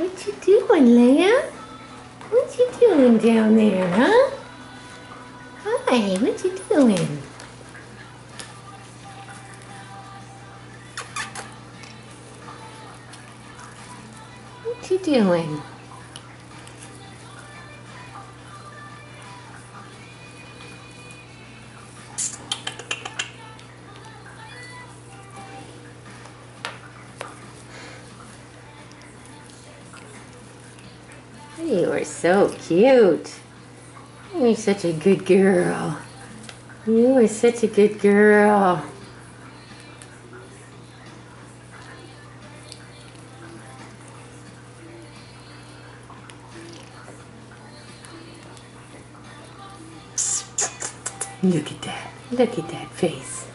What you doing, Leah? What you doing down there, huh? Hi, what you doing? What you doing? You are so cute. You're such a good girl. You are such a good girl. Look at that. Look at that face.